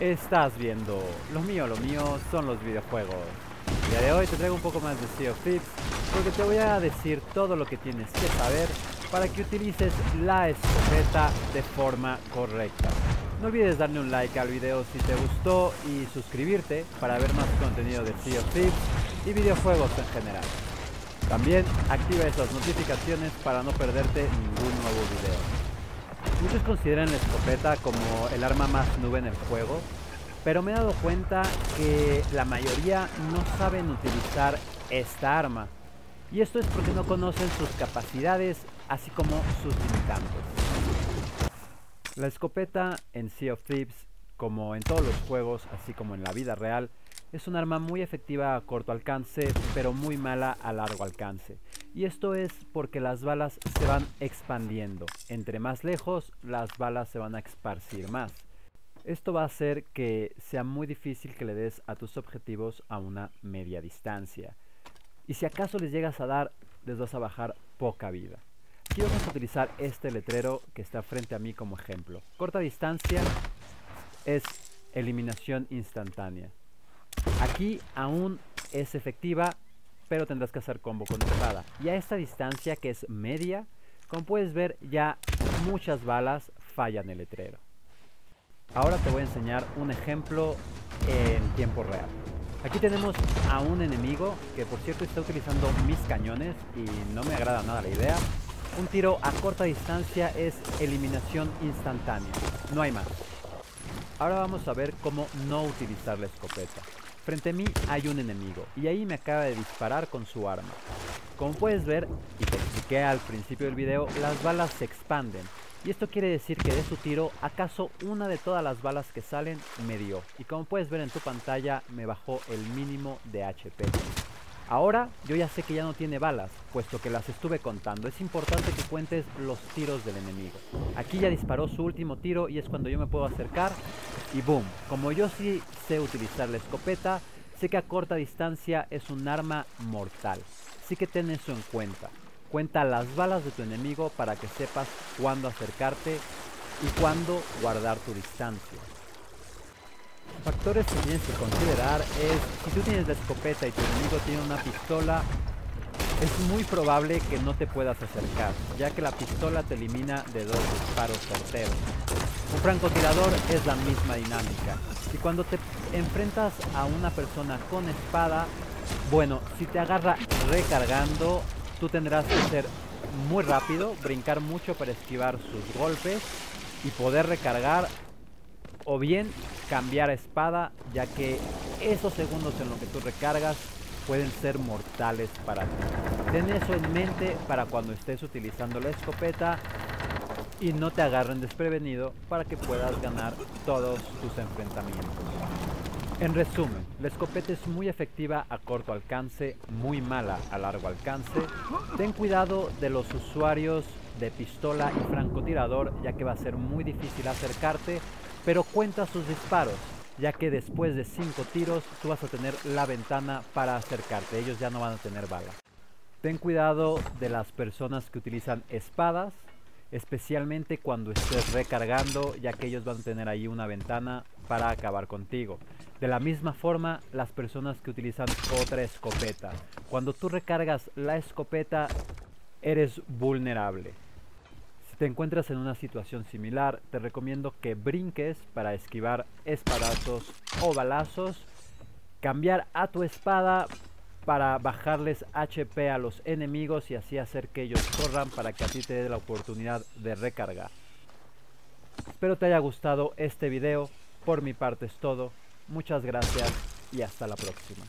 Estás viendo, lo mío, lo mío son los videojuegos. El día de hoy te traigo un poco más de Sea of Thieves porque te voy a decir todo lo que tienes que saber para que utilices la escopeta de forma correcta. No olvides darle un like al video si te gustó y suscribirte para ver más contenido de Sea of Thieves y videojuegos en general. También activa esas notificaciones para no perderte ningún nuevo video. Muchos consideran la escopeta como el arma más nube en el juego, pero me he dado cuenta que la mayoría no saben utilizar esta arma. Y esto es porque no conocen sus capacidades, así como sus limitantes. La escopeta en Sea of Thieves, como en todos los juegos, así como en la vida real, es un arma muy efectiva a corto alcance, pero muy mala a largo alcance. Y esto es porque las balas se van expandiendo. Entre más lejos, las balas se van a esparcir más. Esto va a hacer que sea muy difícil que le des a tus objetivos a una media distancia. Y si acaso les llegas a dar, les vas a bajar poca vida. Aquí vamos a utilizar este letrero que está frente a mí como ejemplo. Corta distancia es eliminación instantánea. Aquí aún es efectiva, pero tendrás que hacer combo con espada. Y a esta distancia que es media, como puedes ver ya muchas balas fallan el letrero. Ahora te voy a enseñar un ejemplo en tiempo real. Aquí tenemos a un enemigo que por cierto está utilizando mis cañones y no me agrada nada la idea. Un tiro a corta distancia es eliminación instantánea, no hay más. Ahora vamos a ver cómo no utilizar la escopeta. Frente a mí hay un enemigo y ahí me acaba de disparar con su arma. Como puedes ver, y te expliqué al principio del video, las balas se expanden. Y esto quiere decir que de su tiro, acaso una de todas las balas que salen me dio. Y como puedes ver en tu pantalla, me bajó el mínimo de HP. Ahora yo ya sé que ya no tiene balas, puesto que las estuve contando. Es importante que cuentes los tiros del enemigo. Aquí ya disparó su último tiro y es cuando yo me puedo acercar y boom. Como yo sí sé utilizar la escopeta, sé que a corta distancia es un arma mortal. Así que ten eso en cuenta. Cuenta las balas de tu enemigo para que sepas cuándo acercarte y cuándo guardar tu distancia. Factores que tienes que considerar es si tú tienes la escopeta y tu enemigo tiene una pistola, es muy probable que no te puedas acercar, ya que la pistola te elimina de dos disparos certeros. Un francotirador es la misma dinámica. Y cuando te enfrentas a una persona con espada, bueno, si te agarra recargando, tú tendrás que ser muy rápido, brincar mucho para esquivar sus golpes y poder recargar o bien cambiar espada, ya que esos segundos en los que tú recargas pueden ser mortales para ti. Ten eso en mente para cuando estés utilizando la escopeta y no te agarren desprevenido para que puedas ganar todos tus enfrentamientos. En resumen, la escopeta es muy efectiva a corto alcance, muy mala a largo alcance. Ten cuidado de los usuarios de pistola y francotirador ya que va a ser muy difícil acercarte pero cuenta sus disparos, ya que después de 5 tiros tú vas a tener la ventana para acercarte, ellos ya no van a tener bala. Ten cuidado de las personas que utilizan espadas, especialmente cuando estés recargando, ya que ellos van a tener ahí una ventana para acabar contigo. De la misma forma, las personas que utilizan otra escopeta. Cuando tú recargas la escopeta, eres vulnerable. Si te encuentras en una situación similar, te recomiendo que brinques para esquivar espadazos o balazos, cambiar a tu espada para bajarles HP a los enemigos y así hacer que ellos corran para que a ti te dé la oportunidad de recargar. Espero te haya gustado este video, por mi parte es todo, muchas gracias y hasta la próxima.